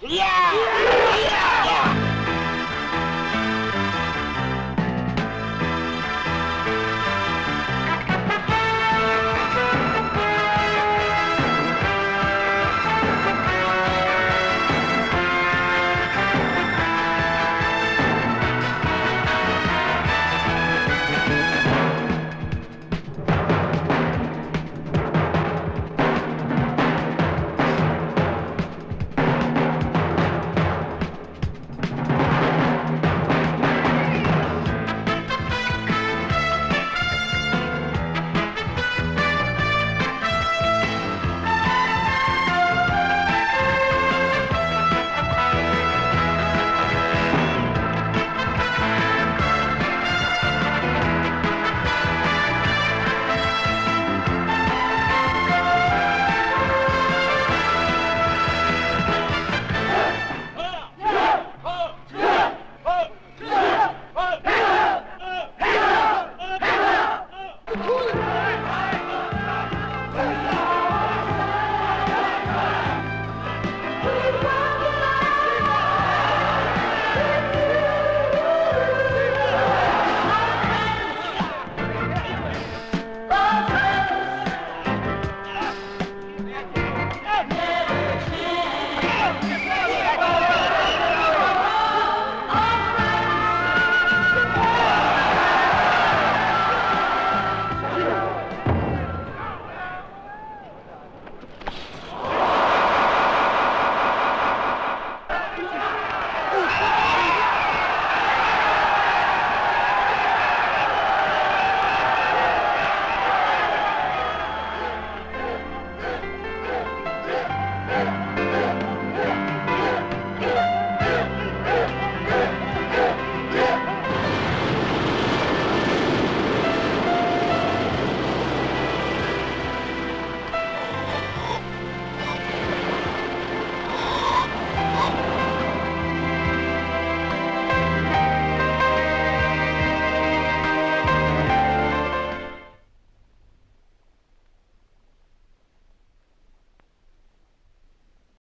Yeah! yeah!